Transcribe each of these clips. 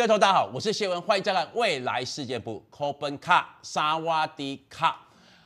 各位同大家好，我是谢文欢迎再的未来世界部 Kobenka Savadka，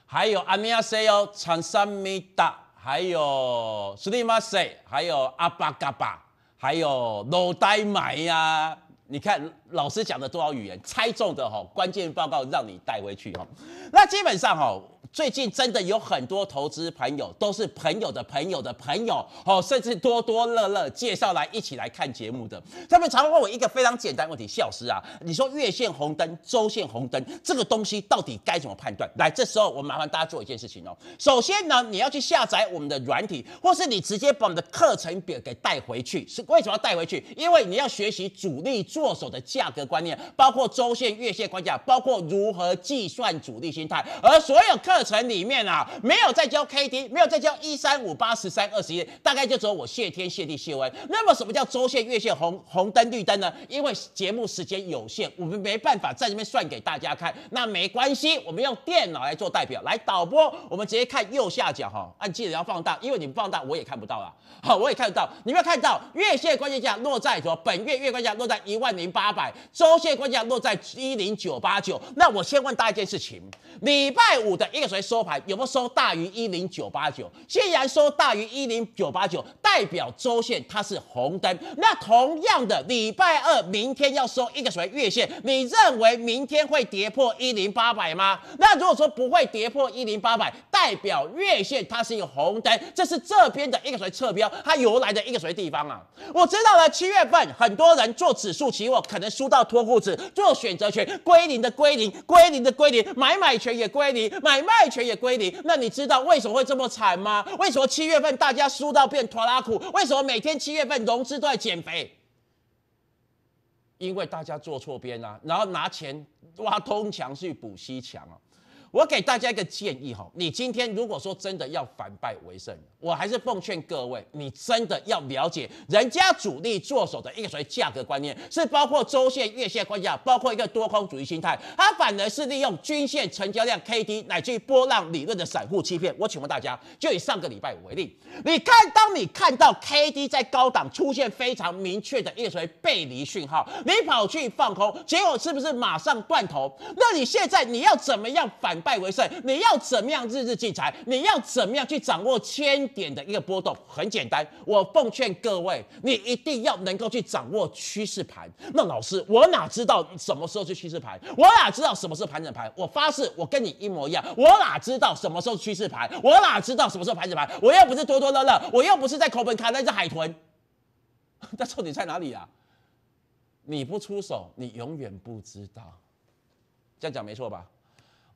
还有 Amia Co c h a n s a m i d a 还有 s l i m a s e 还有 Abagaba，还有 No Dai Mai 呀！你看老师讲了多少语言，猜中的哈，关键报告让你带回去哈。那基本上哈。最近真的有很多投资朋友，都是朋友的朋友的朋友，哦，甚至多多乐乐介绍来一起来看节目的。他们常问我一个非常简单问题：，谢老师啊，你说月线红灯、周线红灯这个东西到底该怎么判断？来，这时候我麻烦大家做一件事情哦。首先呢，你要去下载我们的软体，或是你直接把我们的课程表给带回去。是为什么要带回去？因为你要学习主力做手的价格观念，包括周线、月线关价，包括如何计算主力心态，而所有课。程里面啊，没有再教 K D，没有再教一三五八十三二十一，大概就只有我谢天谢地谢恩。那么什么叫周线、月线、红红灯、绿灯呢？因为节目时间有限，我们没办法在这边算给大家看。那没关系，我们用电脑来做代表，来导播，我们直接看右下角哈，按记得要放大，因为你们放大我也看不到了。好，我也看得到，你没有看到月线关键价落在什么？本月月关价落在一万零八百，周线关键价落在一零九八九。那我先问大家一件事情：礼拜五的一个。收盘有没有收大于一零九八九？既然收大于一零九八九，代表周线它是红灯。那同样的，礼拜二明天要收一个什么月线？你认为明天会跌破一零八百吗？那如果说不会跌破一零八百，代表月线它是一个红灯，这是这边的一个什么侧标？它由来的一个什么地方啊？我知道了，七月份很多人做指数期货可能输到脱裤子，做选择权归零的归零，归零的归零，买买权也归零，买卖。权也归零，那你知道为什么会这么惨吗？为什么七月份大家输到变拖拉苦？为什么每天七月份融资都在减肥？因为大家做错边啊，然后拿钱挖东墙去补西墙啊。我给大家一个建议哈，你今天如果说真的要反败为胜，我还是奉劝各位，你真的要了解人家主力做手的一个所谓价格观念，是包括周线、月线关价，包括一个多空主义心态，它反而是利用均线成交量 K D 乃至于波浪理论的散户欺骗。我请问大家，就以上个礼拜为例，你看当你看到 K D 在高档出现非常明确的一个所谓背离讯号，你跑去放空，结果是不是马上断头？那你现在你要怎么样反？败为胜，你要怎么样日日进财？你要怎么样去掌握千点的一个波动？很简单，我奉劝各位，你一定要能够去掌握趋势盘。那老师，我哪知道什么时候是趋势盘？我哪知道什么是盘整盘？我发誓，我跟你一模一样。我哪知道什么时候趋势盘？我哪知道什么时候盘整盘？我又不是多多乐乐，我又不是在口本卡那只海豚。那到底在哪里啊？你不出手，你永远不知道。这样讲没错吧？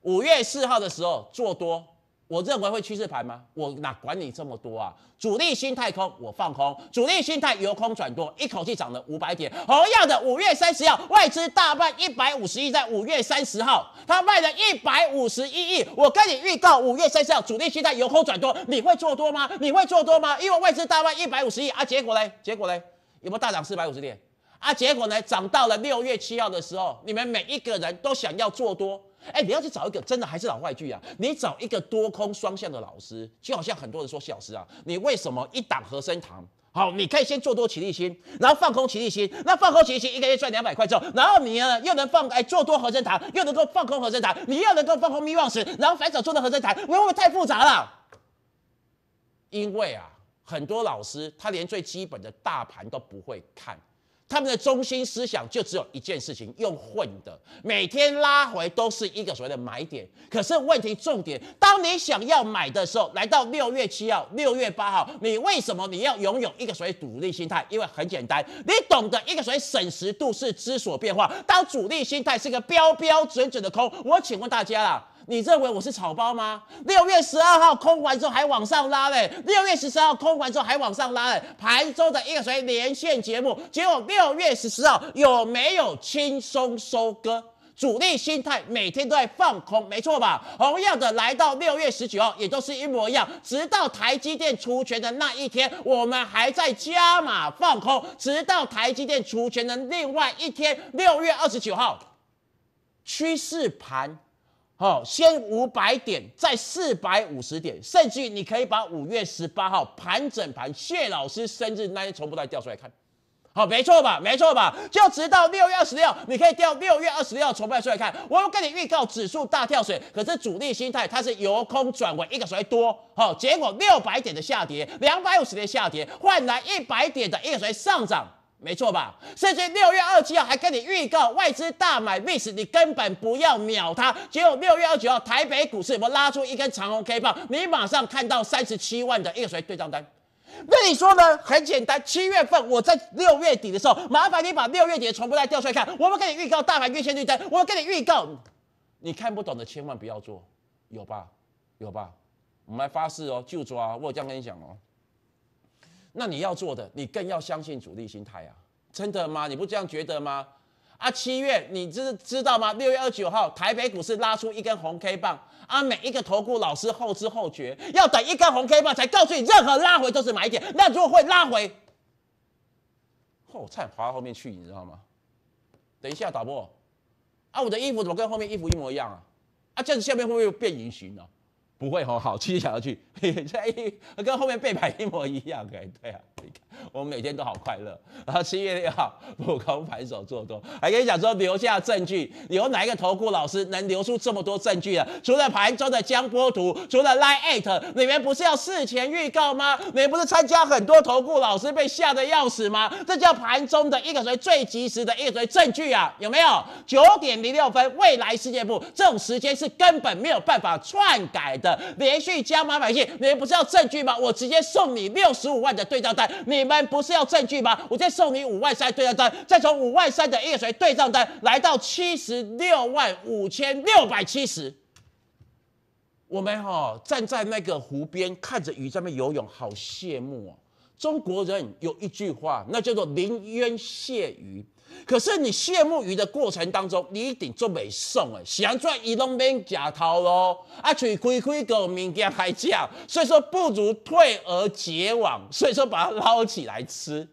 五月四号的时候做多，我认为会趋势盘吗？我哪管你这么多啊！主力心态空，我放空；主力心态由空转多，一口气涨了五百点。同样的，五月三十号外资大卖一百五十亿，在五月三十号他卖了一百五十一亿。我跟你预告，五月三十号主力心态由空转多，你会做多吗？你会做多吗？因为外资大卖一百五十亿啊，结果嘞？结果嘞？有没有大涨四百五十点？啊，结果呢？涨到了六月七号的时候，你们每一个人都想要做多。哎，你要去找一个真的还是老外剧啊？你找一个多空双向的老师，就好像很多人说，老师啊，你为什么一档和生堂？好，你可以先做多起立心，然后放空起立心，那放空起立心一个月赚两百块之后，然后你呢又能放哎做多和生堂，又能够放空和生堂，你又能够放空咪旺时，然后反手做的和生堂，会不会太复杂了？因为啊，很多老师他连最基本的大盘都不会看。他们的中心思想就只有一件事情：用混的，每天拉回都是一个所谓的买点。可是问题重点，当你想要买的时候，来到六月七号、六月八号，你为什么你要拥有一个所谓主力心态？因为很简单，你懂得一个所谓审时度势、知所变化。当主力心态是一个标标准准的空，我请问大家啦。你认为我是草包吗？六月十二号空完之后还往上拉嘞，六月十三号空完之后还往上拉嘞，盘中的一个谁连线节目，结果六月十四号有没有轻松收割？主力心态每天都在放空，没错吧？同样的，来到六月十九号也都是一模一样，直到台积电出权的那一天，我们还在加码放空，直到台积电出权的另外一天，六月二十九号，趋势盘。好，先五百点，再四百五十点，甚至于你可以把五月十八号盘整盘谢老师生日那天从不再调出来看。好，没错吧？没错吧？就直到六月二十六，你可以调六月二十六筹备出来看。我要跟你预告指数大跳水，可是主力心态它是由空转为一个水多，好，结果六百点的下跌，两百五十点下跌，换来一百点的一个水上涨，没错吧？甚至六月二七号还跟你预告外资大买 VIX，你根本不要秒它。结果六月二九号台北股市我拉出一根长红 K 棒，你马上看到三十七万的一个水对账单。跟你说呢，很简单。七月份我在六月底的时候，麻烦你把六月底的重播再调出来看。我们跟你预告大盘月线绿灯，我跟你预告，你看不懂的千万不要做，有吧？有吧？我们来发誓哦，就抓。我这样跟你讲哦。那你要做的，你更要相信主力心态啊！真的吗？你不这样觉得吗？啊，七月你知知道吗？六月二十九号台北股市拉出一根红 K 棒。啊，每一个投顾老师后知后觉，要等一根红 K 棒才告诉你，任何拉回都是买点。那如果会拉回，哦，差点滑到后面去，你知道吗？等一下，导播，啊，我的衣服怎么跟后面衣服一模一样啊？啊，这样子下面会不会变隐形呢？不会哈，好，继续讲下去，这跟后面背牌一模一样，哎，对啊，我们每天都好快乐。然后七月六号，不空盘手做多，还跟你讲说留下证据，有哪一个投顾老师能留出这么多证据啊？除了盘中的江波图，除了 Line Eight，你们不是要事前预告吗？你们不是参加很多投顾老师被吓得要死吗？这叫盘中的一个谁最及时的一个谁证据啊？有没有？九点零六分，未来世界部这种时间是根本没有办法篡改的。连续加码买进，你们不是要证据吗？我直接送你六十五万的对账单，你们。不是要证据吗？我再送你五万三对账单，再从五万三的一个水对账单来到七十六万五千六百七十。我们哈站在那个湖边看着鱼在那游泳，好羡慕哦。中国人有一句话，那叫做临渊羡鱼。可是你羡慕鱼的过程当中，你一定做美送哎，想赚一龙边假掏喽，啊，嘴亏亏个物件还价，所以说不如退而结网，所以说把它捞起来吃。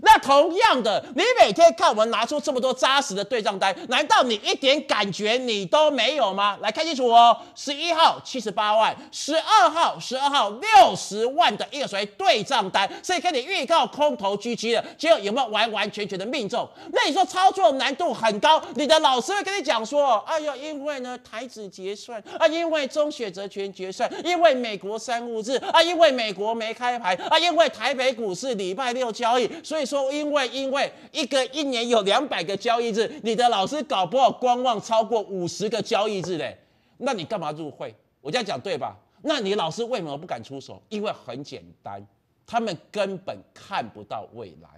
那同样的，你每天看我们拿出这么多扎实的对账单，难道你一点感觉你都没有吗？来看清楚哦，十一号七十八万，十二号十二号六十万的一个谁对账单，所以跟你预告空头狙击的，结果有没有完完全全的命中？那你说操作难度很高，你的老师会跟你讲说，哎呀，因为呢台子结算啊，因为中选择权结算，因为美国三五日啊，因为美国没开牌啊，因为台北股市礼拜六交易，所以说因为因为一个一年有两百个交易日，你的老师搞不好观望超过五十个交易日嘞，那你干嘛入会？我这样讲对吧？那你老师为什么不敢出手？因为很简单，他们根本看不到未来。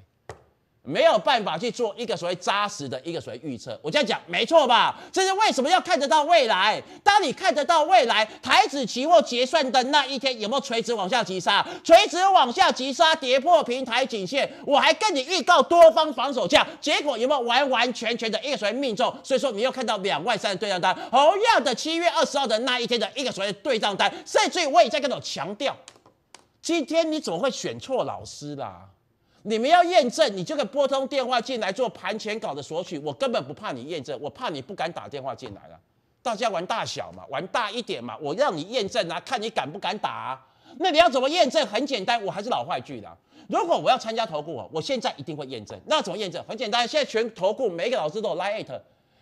没有办法去做一个所谓扎实的一个所谓预测，我这样讲没错吧？这是为什么要看得到未来？当你看得到未来，台子期货结算的那一天有没有垂直往下急杀？垂直往下急杀，跌破平台颈线，我还跟你预告多方防守价，结果有没有完完全全的一个所谓命中？所以说你又看到两万三的对账单，同样的七月二十号的那一天的一个所谓对账单，甚至我也在跟你强调，今天你怎么会选错老师啦？你们要验证，你就可以拨通电话进来做盘前稿的索取。我根本不怕你验证，我怕你不敢打电话进来了。大家玩大小嘛，玩大一点嘛。我让你验证啊，看你敢不敢打。那你要怎么验证？很简单，我还是老话一句的。如果我要参加投顾，我现在一定会验证。那怎么验证？很简单，现在全投顾每个老师都有 l it。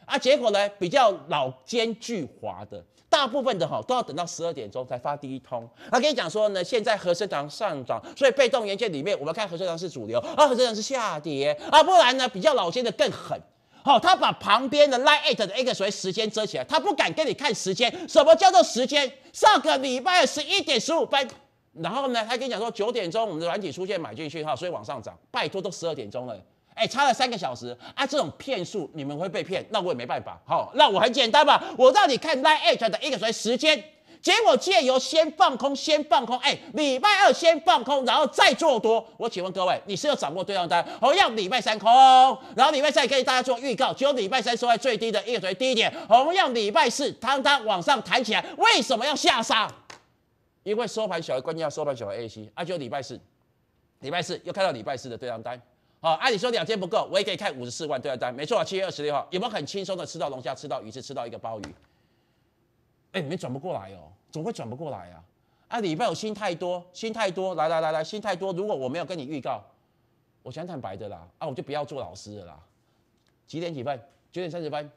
啊，结果呢，比较老奸巨猾的，大部分的哈都要等到十二点钟才发第一通。他跟你讲说呢，现在和生堂上涨，所以被动元件里面，我们看和生堂是主流，啊，和生堂是下跌啊，不然呢，比较老奸的更狠，好，他把旁边的 line eight 的一个所以时间遮起来，他不敢跟你看时间。什么叫做时间？上个礼拜十一点十五分，然后呢，他跟你讲说九点钟我们的软体出现买进讯号，所以往上涨。拜托，都十二点钟了。哎，差了三个小时啊！这种骗术你们会被骗，那我也没办法。好，那我很简单吧，我让你看 line eight 的一个时间，结果借由先放空，先放空，哎，礼拜二先放空，然后再做多。我请问各位，你是要掌握对账单？同样礼拜三空，然后礼拜三给大家做预告，只有礼拜三收在最低的一个谁低点。同样礼拜四当它往上弹起来，为什么要下杀？因为收盘小的关键要收盘小的 A C，啊，就礼拜四，礼拜四又看到礼拜四的对账单。好，按理说两天不够，我也可以看五十四万对单，没错啊，七月二十六号有没有很轻松的吃到龙虾、吃到鱼翅、吃到一个鲍鱼？哎，你们转不过来哦，怎么会转不过来啊？啊，礼拜有心太多，心太多，来来来来，心太多。如果我没有跟你预告，我想坦白的啦，啊，我就不要做老师了啦。几点几分？九点三十分。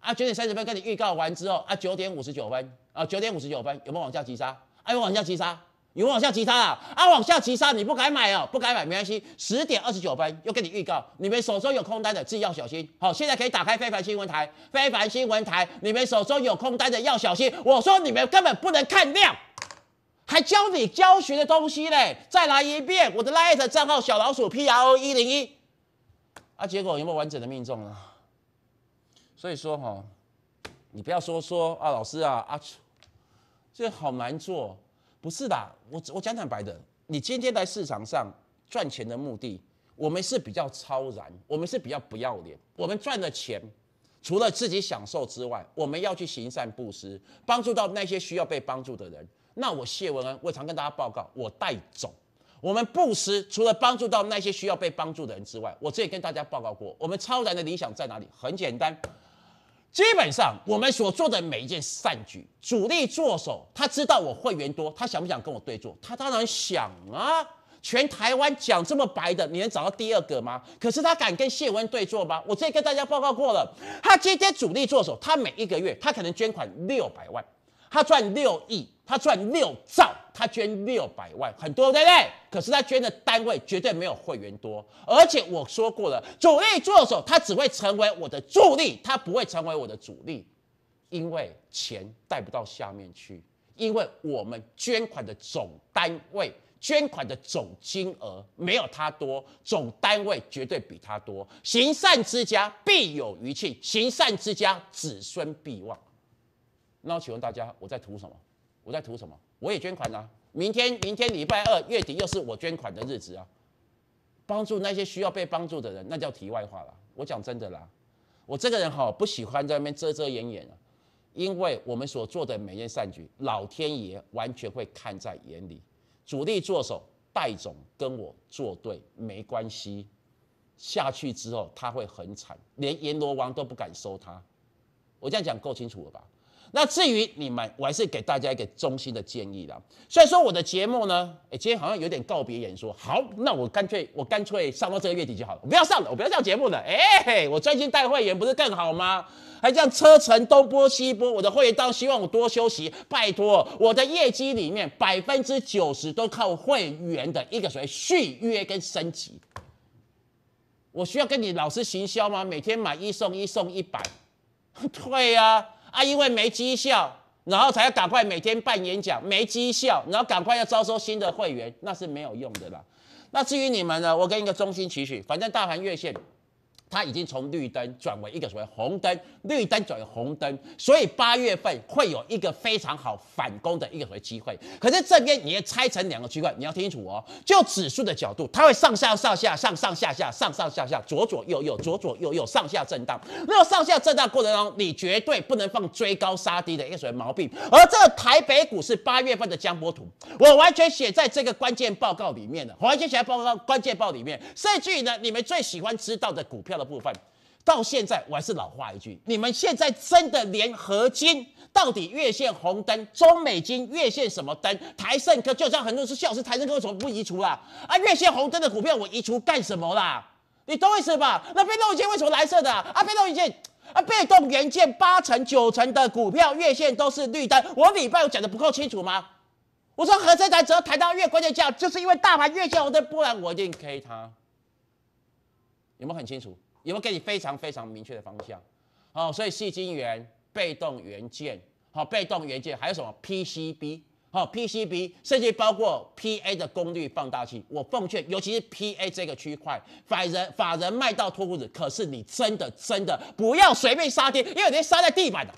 啊，九点三十分跟你预告完之后，啊，九点五十九分，啊，九点五十九分有没有往下急杀？哎，有往下急杀，有往下急杀啊！啊，往下急杀，你不敢买哦，不敢买没关系。十点二十九分又跟你预告，你们手中有空单的自己要小心。好，现在可以打开非凡新闻台，非凡新闻台，你们手中有空单的要小心。我说你们根本不能看量，还教你教学的东西嘞。再来一遍，我的 Light 账号小老鼠 P R O 一零一。啊，结果有没有完整的命中呢？所以说哈，你不要说说啊，老师啊啊，这好难做，不是的，我我讲坦白的，你今天在市场上赚钱的目的，我们是比较超然，我们是比较不要脸，我们赚的钱除了自己享受之外，我们要去行善布施，帮助到那些需要被帮助的人。那我谢文恩，我常跟大家报告，我带走。我们布施除了帮助到那些需要被帮助的人之外，我这也跟大家报告过，我们超然的理想在哪里？很简单。基本上，我们所做的每一件善举，主力做手他知道我会员多，他想不想跟我对坐？他当然想啊！全台湾讲这么白的，你能找到第二个吗？可是他敢跟谢文对坐吗？我之前跟大家报告过了，他今天主力做手，他每一个月他可能捐款六百万。他赚六亿，他赚六兆，他捐六百万，很多对不对？可是他捐的单位绝对没有会员多，而且我说过了，主力做手他只会成为我的助力，他不会成为我的主力，因为钱带不到下面去，因为我们捐款的总单位、捐款的总金额没有他多，总单位绝对比他多。行善之家必有余庆，行善之家子孙必旺。那我请问大家，我在图什么？我在图什么？我也捐款啊！明天，明天礼拜二月底又是我捐款的日子啊！帮助那些需要被帮助的人，那叫题外话了。我讲真的啦，我这个人哈不喜欢在那边遮遮掩掩啊，因为我们所做的每件善举，老天爷完全会看在眼里。主力做手戴总跟我作对没关系，下去之后他会很惨，连阎罗王都不敢收他。我这样讲够清楚了吧？那至于你们，我还是给大家一个衷心的建议啦。虽然说我的节目呢，哎，今天好像有点告别演说。好，那我干脆我干脆上到这个月底就好了，我不要上了，我不要上节目了。哎，我专心带会员不是更好吗？还这样车程东波西波，我的会员当然希望我多休息。拜托，我的业绩里面百分之九十都靠会员的一个所谓续约跟升级。我需要跟你老师行销吗？每天买一送一送一百，对呀。啊因为没绩效，然后才要赶快每天办演讲，没绩效，然后赶快要招收新的会员，那是没有用的啦。那至于你们呢，我跟一个中心期许，反正大盘月线。它已经从绿灯转为一个所谓红灯，绿灯转为红灯，所以八月份会有一个非常好反攻的一个所谓机会。可是这边你要拆成两个区块，你要听清楚哦。就指数的角度，它会上上上下上上下下上上下下左左右右左左右右上下震荡。那么上下震荡过程中，你绝对不能放追高杀低的一个所谓毛病。而这个台北股市八月份的江波图，我完全写在这个关键报告里面了，完全写在报告关键报里面。甚至于呢，你们最喜欢知道的股票。的部分，到现在我还是老话一句，你们现在真的连合金到底月线红灯、中美金月线什么灯、台盛科，就像很多人说，笑是台盛科为什么不移除啦？啊，月线红灯的股票我移除干什么啦？你懂我意思吧？那被动元件为什么蓝色的？啊，被动元件啊，被动元件八成九成的股票月线都是绿灯，我礼拜我讲的不够清楚吗？我说合成台只要抬到月关键价，就是因为大盘月线红灯，不然我一定 K 它。有没有很清楚？有没有给你非常非常明确的方向？好，所以细晶圆、被动元件，好，被动元件还有什么 PCB，好，PCB，甚至包括 PA 的功率放大器。我奉劝，尤其是 PA 这个区块，法人法人卖到脱裤子，可是你真的真的不要随便杀跌，因为你杀在地板的。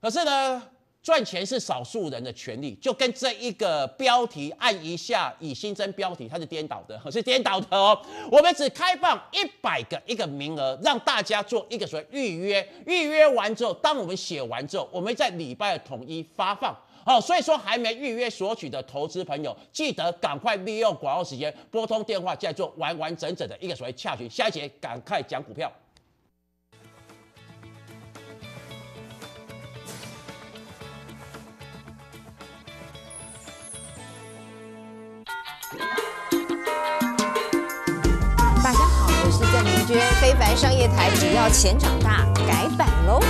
可是呢？赚钱是少数人的权利，就跟这一个标题按一下以新增标题，它是颠倒的，是颠倒的哦。我们只开放一百个一个名额，让大家做一个所谓预约。预约完之后，当我们写完之后，我们在礼拜二统一发放。好，所以说还没预约索取的投资朋友，记得赶快利用广告时间拨通电话，再做完完整整的一个所谓洽询。下一节赶快讲股票。商业台只要钱长大改版喽，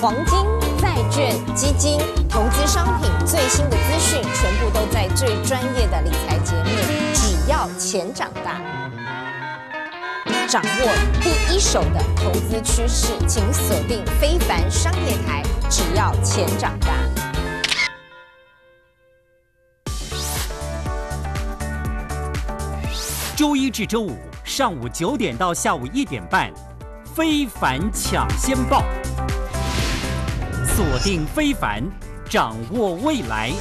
黄金、债券、基金、投资商品最新的资讯，全部都在最专业的理财节目。只要钱长大，掌握第一手的投资趋势，请锁定非凡商业台。只要钱长大。周一至周五上午九点到下午一点半，非凡抢先报，锁定非凡，掌握未来。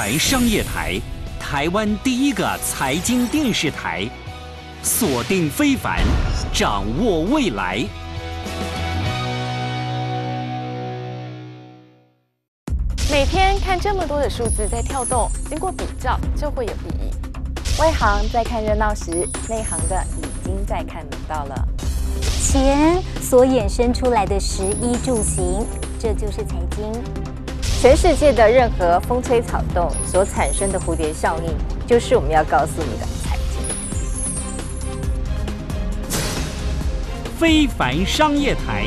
非凡商业台，台湾第一个财经电视台，锁定非凡，掌握未来。每天看这么多的数字在跳动，经过比较就会有意义。外行在看热闹时，内行的已经在看门道了。钱所衍生出来的食衣住行，这就是财经。全世界的任何风吹草动所产生的蝴蝶效应，就是我们要告诉你的财经。非凡商业台，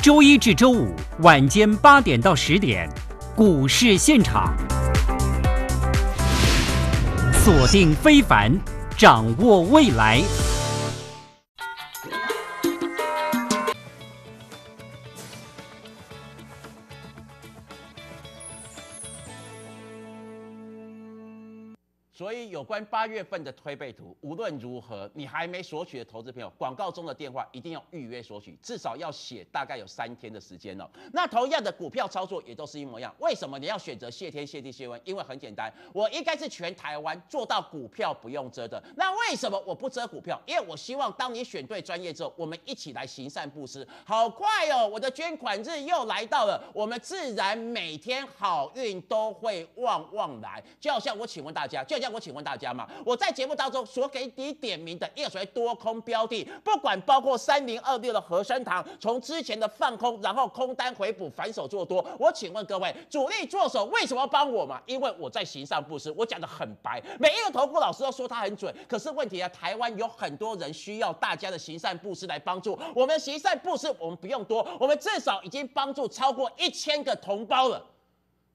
周一至周五晚间八点到十点，股市现场，锁定非凡，掌握未来。八月份的推背图，无论如何，你还没索取的投资朋友，广告中的电话一定要预约索取，至少要写大概有三天的时间哦。那同样的股票操作也都是一模一样。为什么你要选择谢天谢地谢温？因为很简单，我应该是全台湾做到股票不用遮的。那为什么我不遮股票？因为我希望当你选对专业之后，我们一起来行善布施。好快哦，我的捐款日又来到了，我们自然每天好运都会旺旺来。就好像我请问大家，就像我请问大家嘛，我在节目当中所给你点名的一个所谓多空标的，不管包括三零二六的和生堂，从之前的放空，然后空单回补，反手做多。我请问各位，主力做手为什么帮我嘛？因为我在行善布施，我讲的很白，每一个投顾老师都说他很准，可是问题啊，台湾有很多人需要大家的行善布施来帮助。我们行善布施，我们不用多，我们至少已经帮助超过一千个同胞了。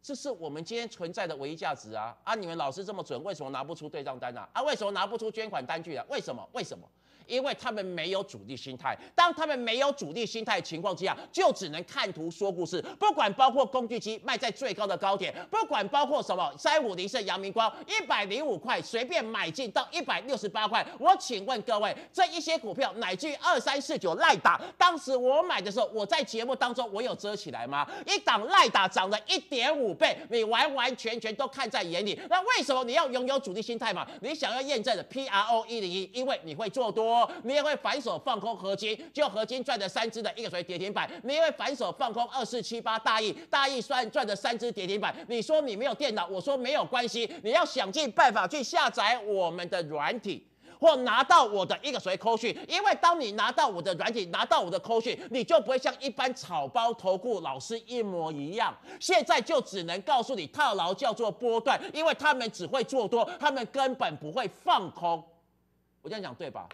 这是我们今天存在的唯一价值啊！啊，你们老师这么准，为什么拿不出对账单啊？啊，为什么拿不出捐款单据啊？为什么？为什么？因为他们没有主力心态。当他们没有主力心态情况之下，就只能看图说故事。不管包括工具机卖在最高的高点，不管包括什么三五零是阳明光一百零五块随便买进到一百六十八块。我请问各位，这一些股票乃至于二三四九赖打，当时我买的时候，我在节目当中我有遮起来吗？一档赖打涨了一点五倍，你完完全全都看在眼里。那为什么你要拥有主力心态嘛？你想要验证的 P R O 一零一，因为你会做多。你也会反手放空合金，就合金赚的三只的一个水跌停板，你也会反手放空二四七八大亿，大亿算赚的三只跌停板。你说你没有电脑，我说没有关系，你要想尽办法去下载我们的软体。或拿到我的一个随扣讯，因为当你拿到我的软体，拿到我的扣讯，你就不会像一般草包投顾老师一模一样。现在就只能告诉你套牢叫做波段，因为他们只会做多，他们根本不会放空。我这样讲对吧？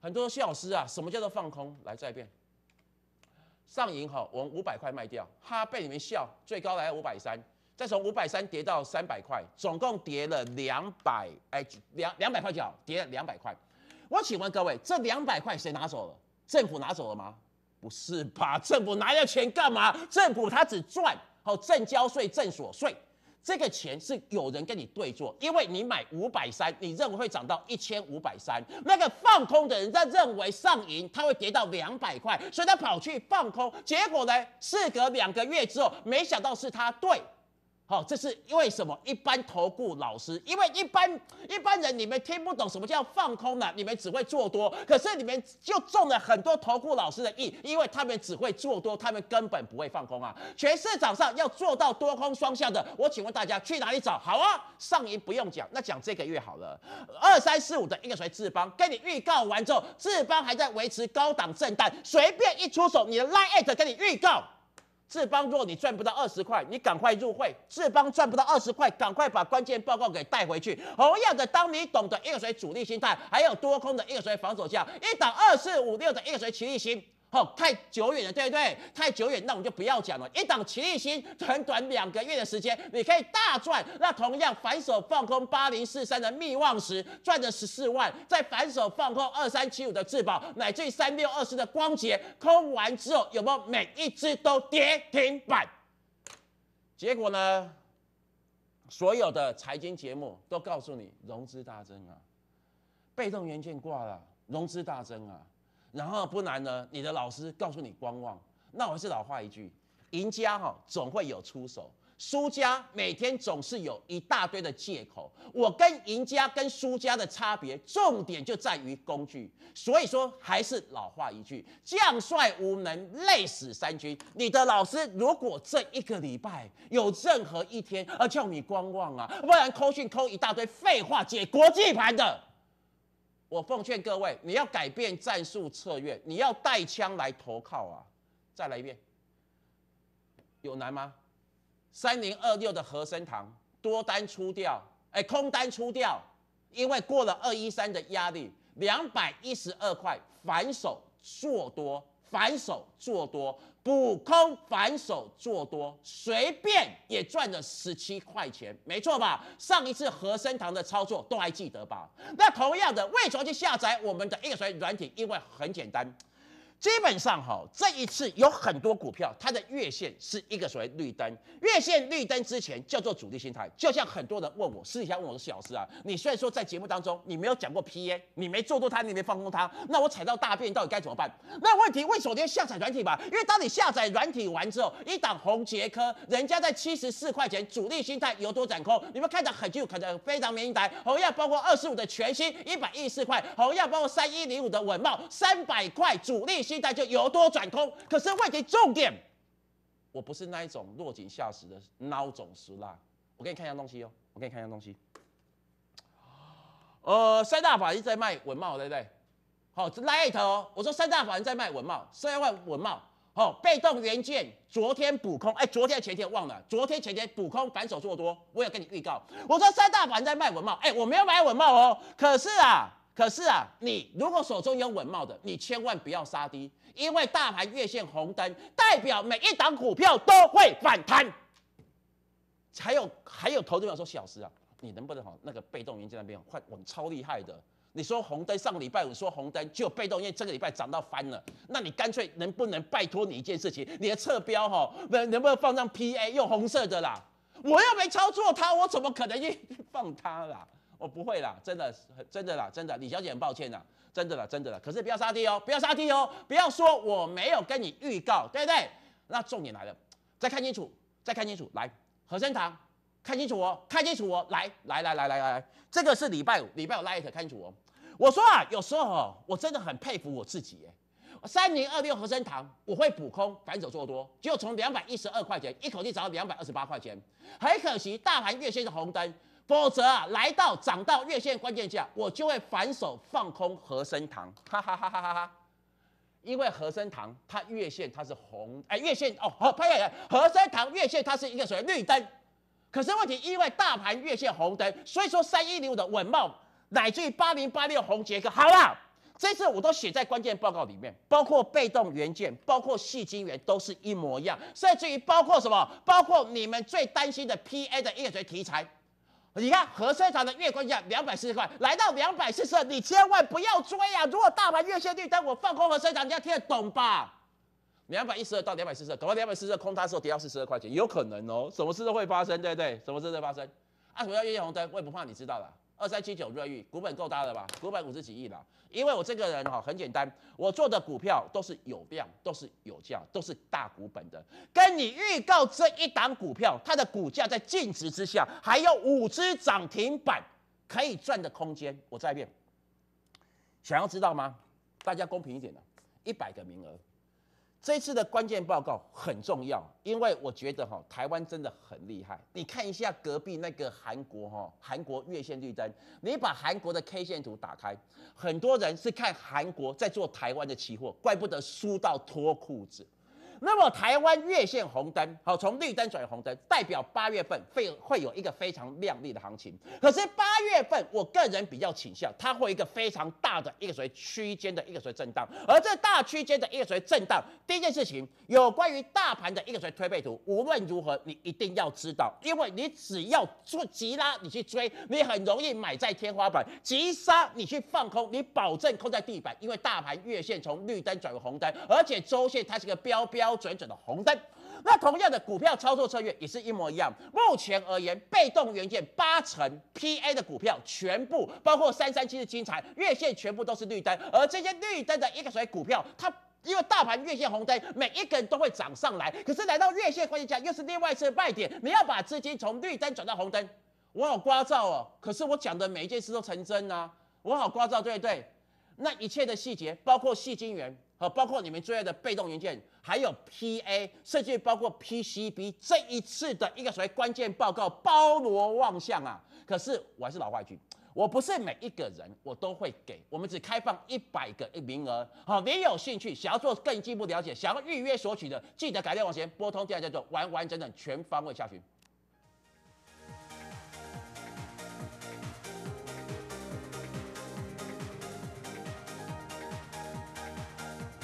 很多谢老师啊，什么叫做放空？来再一遍，上银哈，我们五百块卖掉，哈被你们笑，最高来五百三，再从五百三跌到三百块，总共跌了两百，哎，两两百块就好，跌了两百块。我请问各位，这两百块谁拿走了？政府拿走了吗？不是吧？政府拿了钱干嘛？政府他只赚哦，正交税、正所税。这个钱是有人跟你对坐，因为你买五百三，你认为会涨到一千五百三，那个放空的人在认为上银它会跌到两百块，所以他跑去放空，结果呢，事隔两个月之后，没想到是他对。好，这是为什么？一般投顾老师，因为一般一般人你们听不懂什么叫放空呢？你们只会做多，可是你们就中了很多投顾老师的意，因为他们只会做多，他们根本不会放空啊。全市场上要做到多空双向的，我请问大家去哪里找？好啊，上银不用讲，那讲这个月好了。二三四五的一个谁智邦，跟你预告完之后，智邦还在维持高档震荡，随便一出手，你的 line at 跟你预告。志邦，若你赚不到二十块，你赶快入会。志邦赚不到二十块，赶快把关键报告给带回去。同样的，当你懂得一个谁主力心态，还有多空的一个谁防守价，一档二四五六的一个谁齐力心。好，太久远了，对不对？太久远，那我们就不要讲了。一档齐力新，短短两个月的时间，你可以大赚。那同样反手放空八零四三的密望石，赚了十四万；再反手放空二三七五的智宝，乃至三六二四的光洁，空完之后有没有每一只都跌停板？结果呢？所有的财经节目都告诉你融资大增啊，被动元件挂了，融资大增啊。然后不然呢？你的老师告诉你观望，那我还是老话一句：赢家哈总会有出手，输家每天总是有一大堆的借口。我跟赢家跟输家的差别，重点就在于工具。所以说，还是老话一句：将帅无能，累死三军。你的老师如果这一个礼拜有任何一天啊叫你观望啊，不然扣讯扣一大堆废话，解国际盘的。我奉劝各位，你要改变战术策略，你要带枪来投靠啊！再来一遍，有难吗？三零二六的和生堂多单出掉，哎，空单出掉，因为过了二一三的压力，两百一十二块反手做多。反手做多，补空反手做多，随便也赚了十七块钱，没错吧？上一次和生堂的操作都还记得吧？那同样的，为什么去下载我们的一个谁软体？因为很简单。基本上哈，这一次有很多股票，它的月线是一个所谓绿灯，月线绿灯之前叫做主力心态。就像很多人问我，私底下问我说：“老师啊，你虽然说在节目当中你没有讲过 PA，你没做多它，你没放空它，那我踩到大便到底该怎么办？”那问题为什么要下载软体吧？因为当你下载软体完之后，一档红杰科，人家在七十四块钱主力心态有多斩空，你们看得很清楚，看得非常明白。同样包括二十五的全新一百一十四块，同样包括三一零五的稳茂三百块主力。现在就由多转空，可是问题重点，我不是那一种落井下石的孬种石啦。我给你看一样东西哦，我给你看一样东西。呃，三大法人在卖文茂，对不对？好，light 哦，我说三大法人在卖文茂，三万文茂。好，被动元件昨天补空，哎，昨天前天忘了，昨天前天补空反手做多，我有跟你预告，我说三大法人在卖文茂，哎，我没有买文茂哦，可是啊。可是啊，你如果手中有稳帽的，你千万不要杀低，因为大盘月线红灯代表每一档股票都会反弹。还有还有投资者说，小石啊，你能不能好那个被动元件那边换？我们超厉害的。你说红灯上个礼拜五说红灯，就被动因为这个礼拜涨到翻了，那你干脆能不能拜托你一件事情？你的侧标哈，能能不能放上 PA 用红色的啦？我又没操作它，我怎么可能去 放它啦？我不会啦，真的，真的啦，真的，李小姐很抱歉啦，真的啦，真的啦。可是不要杀低哦，不要杀低哦，不要说我没有跟你预告，对不对？那重点来了，再看清楚，再看清楚，来，和生堂，看清楚哦，看清楚哦，来，来，来，来，来，来，这个是礼拜五，礼拜五拉一特，看清楚哦。我说啊，有时候哦，我真的很佩服我自己耶。三零二六和生堂，我会补空反手做多，就从两百一十二块钱一口气涨到两百二十八块钱，很可惜，大盘月线是红灯。否则啊，来到涨到月线关键价，我就会反手放空和生堂，哈哈哈哈哈哈！因为和生堂它月线它是红，哎，月线哦，好，拍下来，和生堂月线它是一个属于绿灯，可是问题因为大盘月线红灯，所以说三一零五的稳茂乃至于八零八六红杰克，好了，这次我都写在关键报告里面，包括被动元件，包括细晶圆都是一模一样，甚至于包括什么，包括你们最担心的 PA 的一个题材。你看，和生堂的月光价两百四十块，来到两百四十二，你千万不要追啊！如果大盘月线绿灯，我放空和生堂，你要听得懂吧？两百一十二到两百四十二，搞到两百四十二空它的时候跌到四十二块钱，有可能哦，什么事都会发生，对不对？什么事都会发生？啊，什么叫月线红灯？我也不怕你知道了。二三七九瑞玉，股本够大了吧？股本五十几亿了。因为我这个人哈很简单，我做的股票都是有量，都是有价，都是大股本的。跟你预告这一档股票，它的股价在净值之下还有五只涨停板可以赚的空间。我再一遍，想要知道吗？大家公平一点的，一百个名额。这次的关键报告很重要，因为我觉得哈，台湾真的很厉害。你看一下隔壁那个韩国哈，韩国月线绿灯，你把韩国的 K 线图打开，很多人是看韩国在做台湾的期货，怪不得输到脱裤子。那么台湾月线红灯，好，从绿灯转红灯，代表八月份会会有一个非常亮丽的行情。可是八月份，我个人比较倾向，它会一个非常大的一个所谓区间的一个所谓震荡。而这大区间的一个所谓震荡，第一件事情有关于大盘的一个所谓推背图，无论如何你一定要知道，因为你只要做急拉，你去追，你很容易买在天花板；急杀，你去放空，你保证空在地板。因为大盘月线从绿灯转为红灯，而且周线它是个标标。标准准的红灯，那同样的股票操作策略也是一模一样。目前而言，被动元件八成 PA 的股票全部包括三三七的金财月线全部都是绿灯，而这些绿灯的一个水股票，它因为大盘月线红灯，每一个人都会涨上来，可是来到月线关键价又是另外一次卖点。你要把资金从绿灯转到红灯，我好刮照哦。可是我讲的每一件事都成真啊，我好刮照，对不对？那一切的细节，包括细晶圆。和包括你们最爱的被动元件，还有 PA，甚至包括 PCB，这一次的一个所谓关键报告包罗万象啊！可是我还是老话一句，我不是每一个人我都会给，我们只开放一百个名额。好，你有兴趣想要做更进一步了解，想要预约索取的，记得改天往前拨通电话叫做完完整整全方位下询。